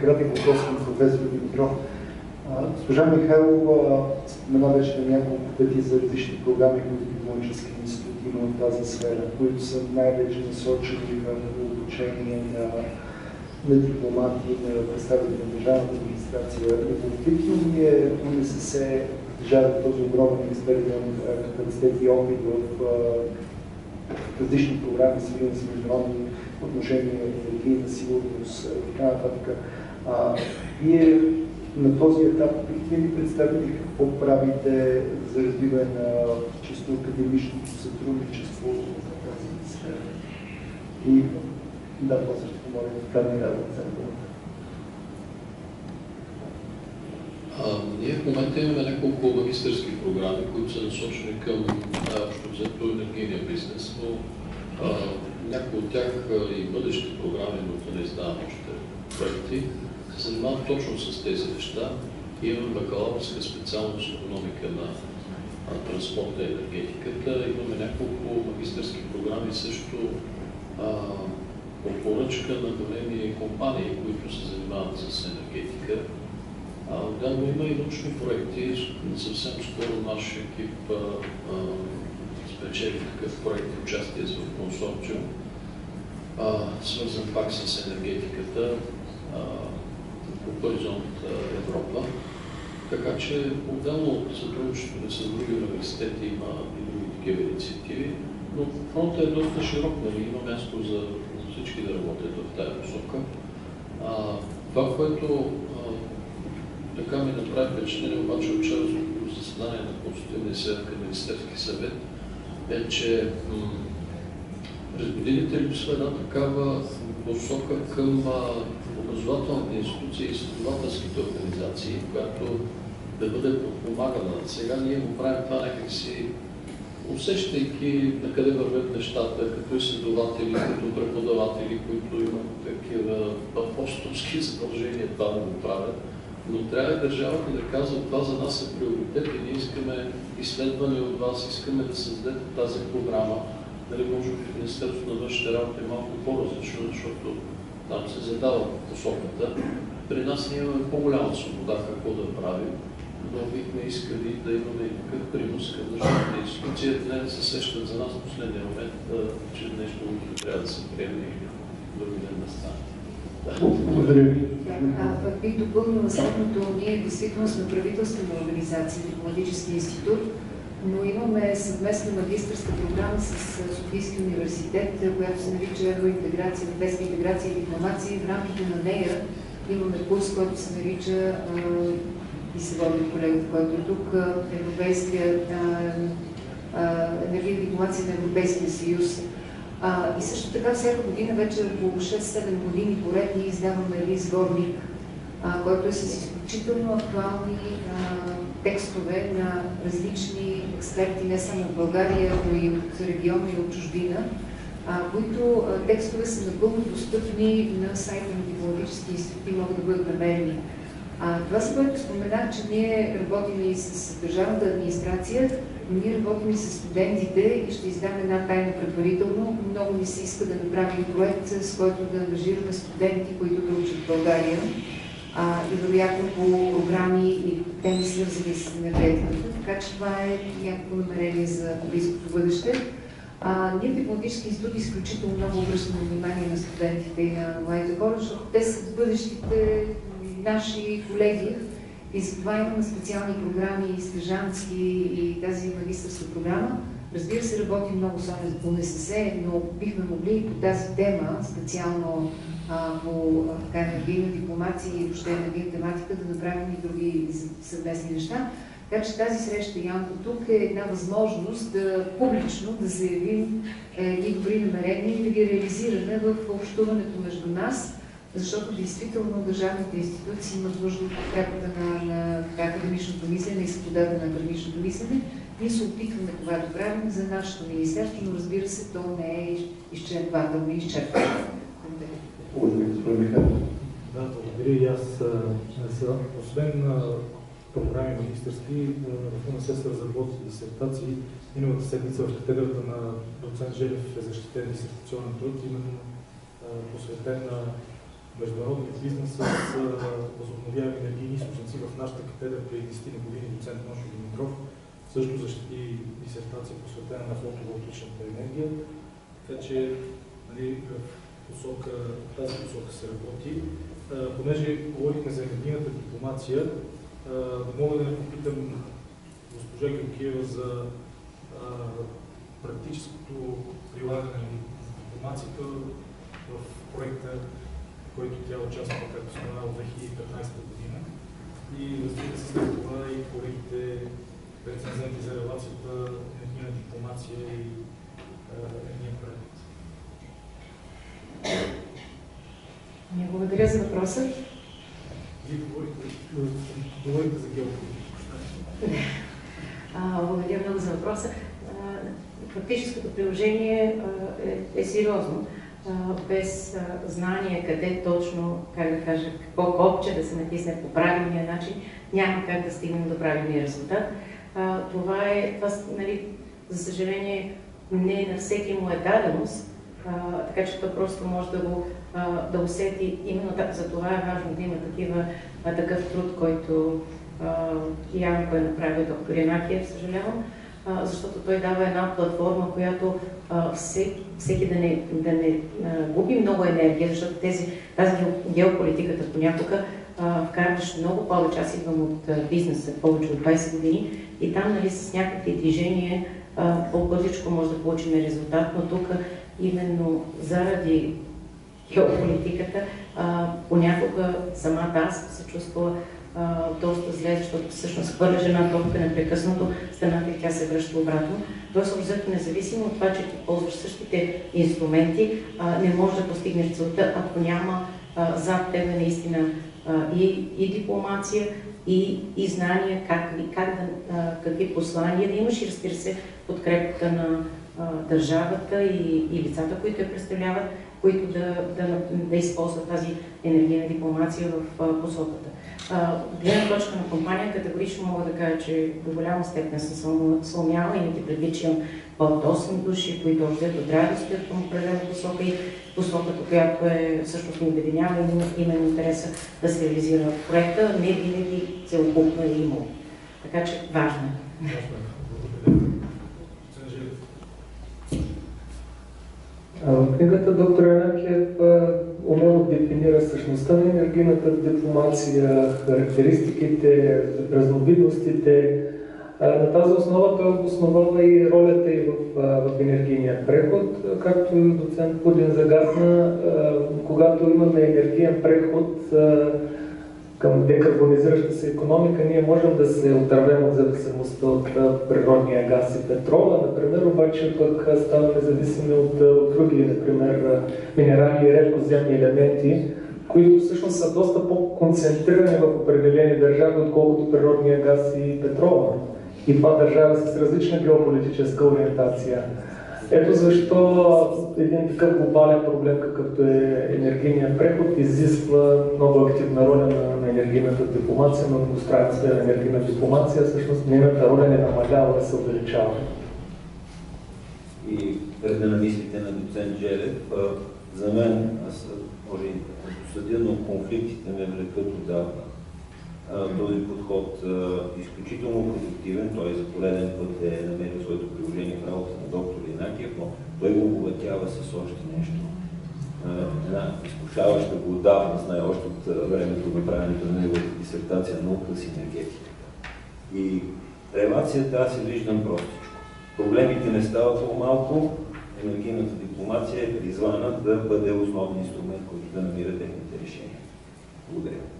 кратък въпрос към професор Димитров. Госпожа Михайлова спомена вече на няколко пъти за различни програми, които дипломатически институт има в тази сфера, които са най-вече насочени към обучение на, на дипломати, на представители на държавната администрация. Любопитно ми е УНСС държава този огромен експертен капацитет и опит в различни програми, свързани с международни отношения, енергийна сигурност и така нататък. Вие на този етап бихте ли представили какво правите за развиване на чисто академичното сътрудничество в тази сфера? И да, после ще помоля да вкараме работа. Ние в момента имаме няколко магистърски програми, които са насочени към общо взето енергийния бизнес, но някои от тях и бъдещи програми, да не издавам още проекти, се занимават точно с тези неща. Имаме бакалавърска специалност економика на транспорта и енергетиката. Имаме няколко магистърски програми също а, по поръчка на големи компании, които се занимават с енергетика. Отделно има и научни проекти. Съвсем скоро наш екип спечели такъв проект участие в консорциум, свързан пак с енергетиката по хоризонт Европа. Така че отделно от сътрудничеството с други университети има и други такива инициативи, но фронтът е доста широк, нали? има място за, всички да работят в тази посока. А, това, което а, така ми направи впечатление, обаче от вчерашното заседание на Конституционния съвет към Министерски съвет, е, че през годините липсва една такава посока към образователните институции и изследователските организации, която да бъде подпомагана. Сега ние го правим това някакси, усещайки на къде вървят нещата, като изследователи, като преподаватели, които имат такива апостолски задължения това да го правят. Но трябва държавата да казва, това за нас е приоритет и ние искаме изследване от вас, искаме да създадете тази програма. Нали, може би в Министерството на външните работи е малко по-различно, защото там се задава посоката. При нас ние имаме по-голяма свобода какво да правим, но бихме искали да имаме и такъв принос към държавната институция, не да се сещат за нас в последния момент, че нещо трябва да се приеме и други ден да стане. Благодаря ви. Бих допълнила следното. Ние действително сме правителствена организация, дипломатически институт, но имаме съвместна магистърска програма с Софийския университет, която се нарича Евроинтеграция, Европейска интеграция и дипломация. В рамките на нея имаме курс, който се нарича и се води от колегата, който е тук, Европейския енергийна дипломация на Европейския съюз. А, и също така всяка година, вече по 6-7 години поред, ние издаваме лист Горник, а, който е с изключително актуални а, текстове на различни експерти, не само от България, но и от региона и от чужбина, а, които а, текстове са напълно достъпни на сайта на дипломатически институт и могат да бъдат намерени. А, това, за което споменах, че ние работим и с държавната администрация, ние работим с студентите и ще издам една тайна предварително. Много ни се иска да направим проект, с който да ангажираме студенти, които да учат в България а, и вероятно по програми и теми свързани с енергетиката. Така че това е някакво намерение за близкото бъдеще. А, ние в Дипломатически институт изключително много обръщаме внимание на студентите и на младите хора, защото те са бъдещите наши колеги и затова имаме специални програми, стъжански и тази магистърска програма. Разбира се, работим много с УНСС, но бихме могли по тази тема, специално а, по така енергийна дипломация и въобще енергийна тематика, да направим и други съвместни неща. Така че тази среща, Янко, тук е една възможност да публично да заявим едни добри намерения и да ги реализираме в общуването между нас, защото действително държавните институции имат нужда от подкрепата на, академичното мислене и свободата на академичното мислене. Ние се опитваме това да правим за нашето министерство, но разбира се, то не е изчерпателно и изчерпателно. Благодаря. Да, благодаря и аз. Освен програми магистърски, в УНСС се разработват дисертации. Миналата седмица в катедрата на доцент Желев е защитен дисертационен труд, именно посветен на международния бизнес с възобновяеми енергийни източници. В нашата катедра преди 10 години доцент Ношо Димитров също защити дисертация посветена на фотоволтичната енергия. Така че нали, в посока, тази посока се работи. А, понеже говорихме за енергийната дипломация, а, мога да не попитам госпожа Георгиева за а, практическото прилагане на дипломацията в проекта, който тя участва, както спомена, от 2015 година. И разбира се, след това и колегите рецензенти за релацията енергийна дипломация и енергиен проект. Благодаря за въпроса. Вие говорите за геополитика. Благодаря много за въпроса. Фактическото приложение е, е сериозно. Без знание къде точно, как да кажа, какво копче да се натисне по правилния начин, няма как да стигнем до правилния резултат. Това е, това, нали, за съжаление, не на всеки му е даденост, така че той просто може да го да усети. Именно так, за това е важно да има такива, такъв труд, който Янко е направил доктор Янакиев, съжалявам, защото той дава една платформа, която всеки, всеки да не, да не губи много енергия, защото тези, тази геополитиката понякога вкарваш много повече. Аз идвам от бизнеса повече от 20 години и там нали, с някакви движения по-бързичко може да получим резултат, но тук именно заради геополитиката, понякога самата аз се чувствала доста зле, защото всъщност хвърля жена топка непрекъснато, стената и тя се връща обратно. Тоест, обзето независимо от това, че ти ползваш същите инструменти, а, не можеш да постигнеш целта, ако няма а, зад тебе наистина а, и, и дипломация, и, и знания как, как да, а, какви послания да имаш и разбира се подкрепата на а, държавата и, и лицата, които я представляват, които да, да, да използват тази енергийна дипломация в посоката. От гледна точка на компания категорично мога да кажа, че до голяма степен съм сломяла, предвид, че имам под 8 души, които още трябва да стоят в определена посока и посоката, която е всъщност ни обединява и именно интереса да се реализира проекта, не винаги целокупно е имало. Така че важно е. В книгата доктор Янакиев умело дефинира същността на енергийната дипломация, характеристиките, разновидностите. На тази основа той обосновава и ролята и в, в енергийния преход, както и доцент Пудин загадна, когато имаме енергиен преход, към декарбонизираща се економика, ние можем да се отървем от зависимостта от природния газ и петрола, например, обаче пък ставаме зависими от, от други, например, минерали и редкоземни елементи, които всъщност са доста по-концентрирани в определени държави, отколкото природния газ и петрола. И това държава с различна геополитическа ориентация. Ето защо един такъв глобален проблем, какъвто е енергийният преход, изисква много активна роля на, на енергийната дипломация, на многостранната енергийна дипломация. Всъщност нейната роля не намалява, а се увеличава. И преди на мислите на доцент Желев, за мен, аз може и съдя, но конфликтите ме влекат отдавна този подход изключително продуктивен. Той за пореден път е намерил своето приложение в работа на доктор Инакиев, но той го обогатява с още нещо. Една изкушаваща го отдавна, знае още от времето на правенето на неговата дисертация наука с енергетика. И релацията аз се виждам простичко. Проблемите не стават по-малко, енергийната дипломация е призвана да бъде основен инструмент, който да намира техните решения. Благодаря.